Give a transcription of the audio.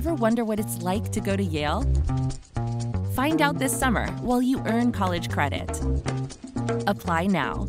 Ever wonder what it's like to go to Yale? Find out this summer while you earn college credit. Apply now.